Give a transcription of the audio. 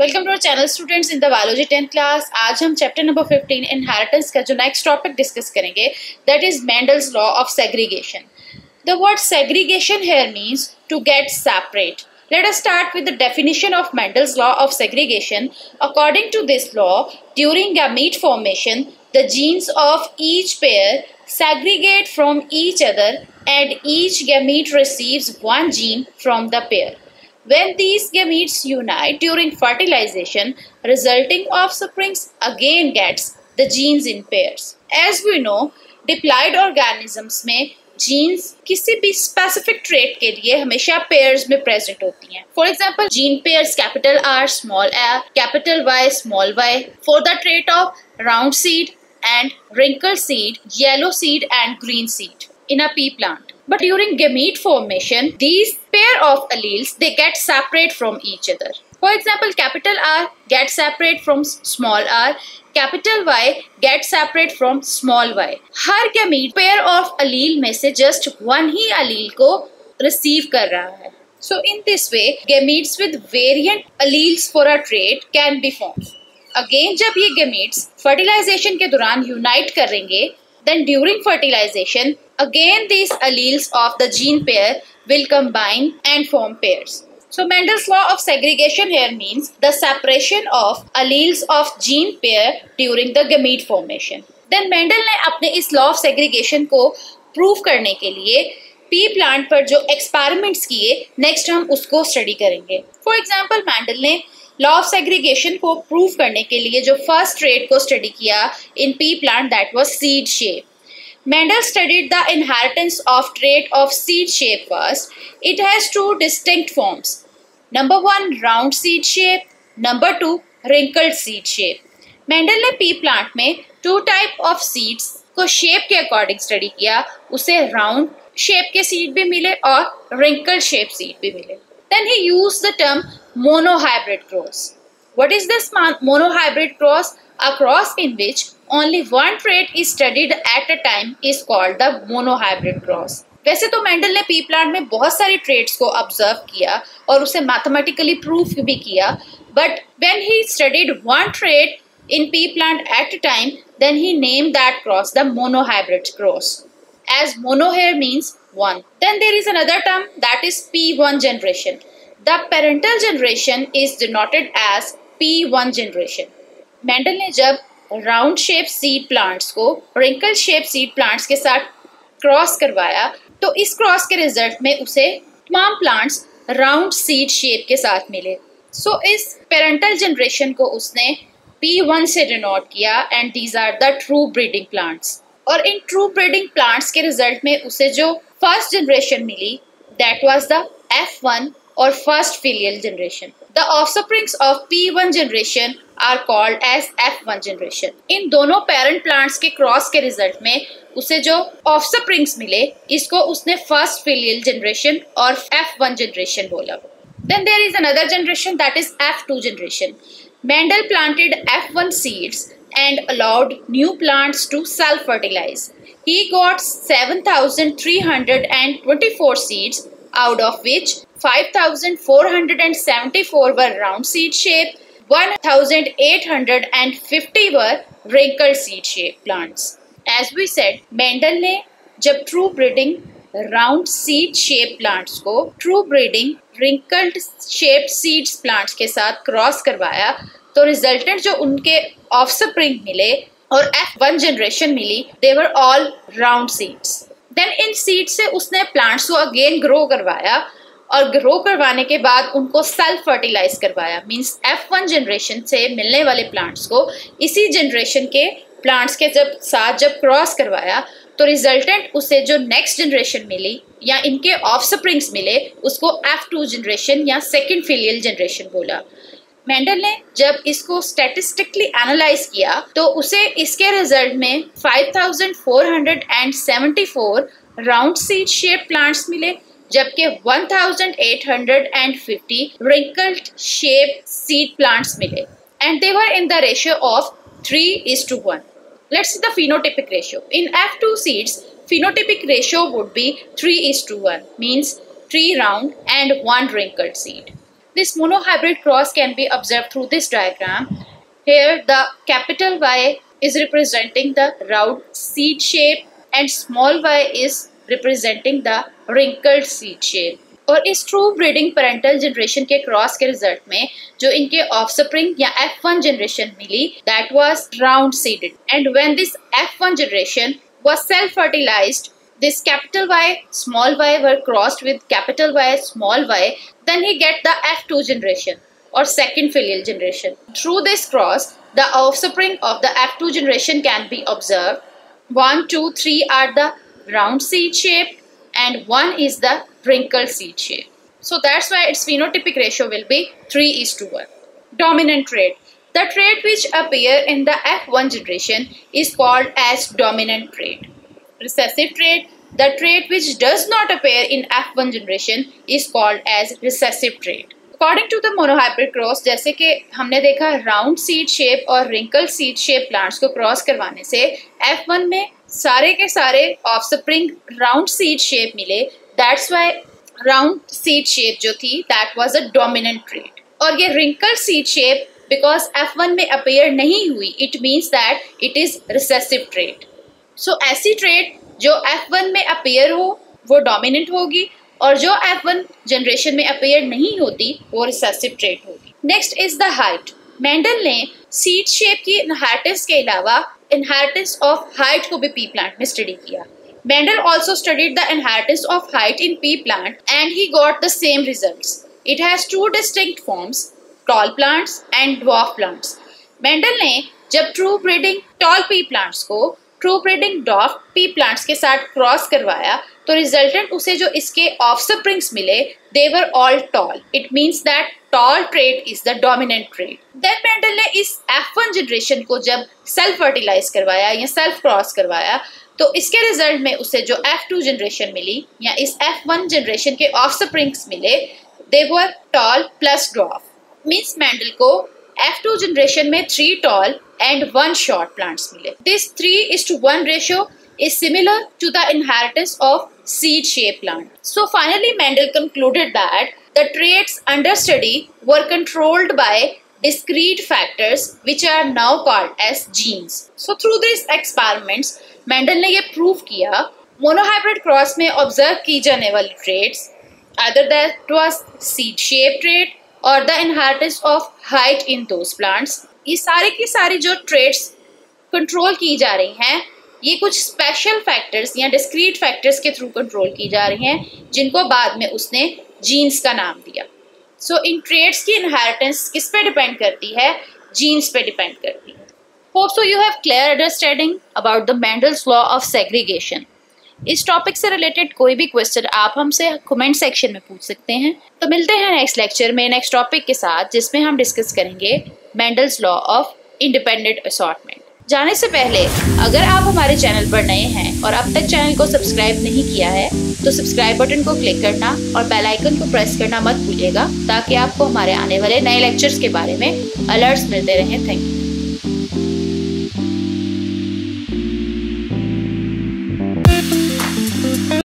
Welcome to our channel students in the biology tenth class आज हम chapter number 15 inheritance का जो next topic discuss करेंगे that is Mendel's law of segregation the word segregation here means to get separate Let us start with the definition of Mendel's law of segregation. According to this law, during gamete formation, the genes of each pair segregate from each other and each gamete receives one gene from the pair. When these gametes unite during fertilization, resulting offsprings again gets the genes in pairs. As we know, diploid organisms में jeans किसी भी specific trait के लिए हमेशा pairs में present होती हैं for example gene pairs capital R small R capital Y small Y for the trait of round seed and wrinkle seed, yellow seed and green seed in a pea plant. But during gamete formation, these pair of alleles, they get separate from each other. For example, capital R get separate from small r, capital Y get separate from small y. हर gamete pair of allele में से just one ही allele को receive कर रहा है. So in this way, gametes with variant alleles for a trait can be formed. Again, जब ये gametes fertilization के दौरान unite करेंगे, then during fertilization Again, these alleles of the gene pair will combine and form pairs. So Mendel's law of segregation here means the separation of alleles of gene pair during the gamete formation. Then Mendel ने अपने इस law of segregation को prove करने के लिए P plant पर जो experiments किए नेक्स्ट हम उसको स्टडी करेंगे फॉर एग्ज़ाम्पल मैंडल ने लॉ ऑफ़ सेग्रीगेशन को प्रूव करने के लिए जो फ़र्स्ट ट्रेड को स्टडी किया in pea plant that was seed shape Mendel studied the inheritance of trait of seed shape first. It has two distinct forms. Number one, round seed shape. Number two, wrinkled seed shape. Mendel ने pea plant में two type of seeds को shape के according study किया उसे round shape के seed भी मिले और wrinkled shape seed भी मिले Then he used the term monohybrid cross. What is this monohybrid cross? A cross in which only one trait is studied at a time is called the monohybrid cross. वैसे तो Mendel ने P plant में बहुत सारे trades को observe किया और उसे मैथमेटिकली प्रूफ भी किया but when he studied one trait in pea plant at a time, then he named that cross the monohybrid cross. As mono here means one. Then there is another term that is P1 generation. The parental generation is denoted as P1 generation. Mendel ने जब round shape seed plants को wrinkle shape seed plants के साथ cross करवाया तो इस cross के result में उसे तमाम प्लांट्स राउंड सीड शेप के साथ मिले। सो so, इस पेरेंटल जनरेशन को उसने P1 से डिनोट किया and these are the true breeding plants और इन ट्रू ब्रीडिंग प्लांट्स के रिज़ल्ट में उसे जो फ़र्स्ट जनरेशन मिली दैट वाज द F1 और first filial generation the of offsprings of P1 generation are called as F one generation. इन दोनों parent plants के क्रॉस के रिज़ल्ट में उसे जो ऑफ़ स्प्रिंग्स मिले, इसको उसने फ़र्स्ट फिलियल जनरेशन और एफ़ वन जनरेशन बोला। Then there is another generation that is F two generation Mendel planted F one seeds and allowed new plants to self fertilize he got seven thousand three hundred and twenty four seeds out of which five thousand four hundred and seventy four were round seed shape 1850 were wrinkled seed shaped plants. As we said, Mendel ने जब true breeding round seed shape plants को true breeding wrinkled shape seeds plants के साथ cross करवाया तो resultant जो उनके offspring मिले और F one generation milli they were all round seeds then in seed से उसने प्लांट्स को अगेन ग्रो करवाया और ग्रो करवाने के बाद उनको सेल्फ फर्टिलाइज करवाया। मीन्स एफ़ वन जनरेशन से मिलने वाले प्लांट्स को, इसी जनरेशन के प्लांट्स के जब साथ जब क्रॉस करवाया तो रिजल्टेंट उसे जो नेक्स्ट जनरेशन मिली या इनके ऑफ़ स्प्रिंग्स मिले, उसको एफ़ टू जनरेशन या सेकेंड फिलियल जनरेशन बोला। मेंडल ने जब इसको स्टेटिस्टिकली एनालाइज किया तो उसे इसके रिज़ल्ट में 5474 राउंड सीड शेप प्लांट्स मिले। जबकि 1850 wrinkled shaped seed plants मिले and they were in the ratio of 3 is to 1. Let's see the phenotypic ratio. In F2 seeds, phenotypic ratio would be 3 is to 1 means 3 round and 1 wrinkled seed. This monohybrid cross can be observed through this diagram. Here the capital Y is representing the round seed shape and small y is representing the wrinkled seed shape और इस true breeding parental generation के cross के result में, जो इनके ऑफ़ या F one generation milli that was round seeded and when this F one generation was self fertilize this capital Y small Y were crossed with capital Y small Y then he get the F two generation और second filial generation through this cross the of of the F two generation can be observe one two three are the round seed shape and 1 is the wrinkled seed shape. So that's why its phenotypic ratio will be 3 is to 1. Dominant trait. The trait which appear in the F1 generation is called as dominant trait recessive trait. The trait which does not appear in F1 generation is called as recessive trait. According to the monohybrid cross जैसे कि हमने देखा round seed shape और wrinkle seed shape plants को cross करवाने से F1 में सारे के सारे offspring round seed shape मिले। That's why round seed shape जो थी that was a dominant trait और ये wrinkle seed shape because F1 में अपेयर नहीं हुई it means that it is recessive trait so ऐसी ट्रेड जो F1 में अपेयर हो, वो डोमिनेंट होगी और जो F1 जनरेशन में अपेयर नहीं होती, वो रिसेसिव ट्रेड होगी। Next is the height Mendel ने सीड शेप की इनहेरिटेंस के अलावा इनहेरिटेंस ऑफ़ हाइट को भी पी प्लांट में स्टडी किया Mendel also studied the inheritance of height in pea plant and he got the same results. It has two distinct forms, tall plants and dwarf plants. Mendel ने जब true breeding tall pea plants को true breeding dwarf pea plants के साथ cross करवाया तो resultant उसे जो इसके ऑफ़ मिले they were all tall it means that tall trait is the dominant trait then Mendel ने इस एफ़ वन जनरेशन को जब सेल्फ फर्टिलाइज करवाया या सेल्फ क्रॉस करवाया तो इसके रिज़ल्ट में उसे जो एफ़ टू जनरेशन मिली या इस एफ़ वन जनरेशन के ऑफ़ मिले they were tall plus dwarf means Mendel को एफ़ टू जनरेशन में three tall and one short plants मिले. This three is two one ratio is similar to the inheritance of seed shape plant so finally Mendel concluded that the traits under study were controlled by discrete factors which are now called as genes. So through these experiments Mendel ने ये prove किया monohybrid cross में observe की जाने वाली traits either that was seed shape trait और the inheritance of height in those plants ये सारी की सारी जो ट्रेड्स कंट्रोल की जा रही हैं ये कुछ स्पेशल फैक्टर्स या डिस्क्रीट फैक्टर्स के थ्रू कंट्रोल की जा रही हैं जिनको बाद में उसने जीन्स का नाम दिया। सो इन ट्रेड्स की इनहेरिटेंस किस पे डिपेंड करती है? जीन्स पे डिपेंड करती है। Hope so you have clear understanding about the Mendel's law of segregation इस टॉपिक से रिलेटेड कोई भी क्वेश्चन आप हमसे कमेंट सेक्शन में पूछ सकते हैं। तो मिलते हैं नेक्स्ट लेक्चर में नेक्स्ट टॉपिक के साथ, जिसमें हम डिस्कस करेंगे Mendel's law of independent assortment जाने से पहले, अगर आप हमारे चैनल पर नए हैं और अब तक चैनल को सब्सक्राइब नहीं किया है तो सब्सक्राइब बटन को क्लिक करना और बेल आइकन को प्रेस करना मत भूलिएगा, ताकि आपको हमारे आने वाले नए लेक्चर्स के बारे में अलर्ट्स मिलते रहें। Thank you.